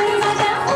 감사합니다.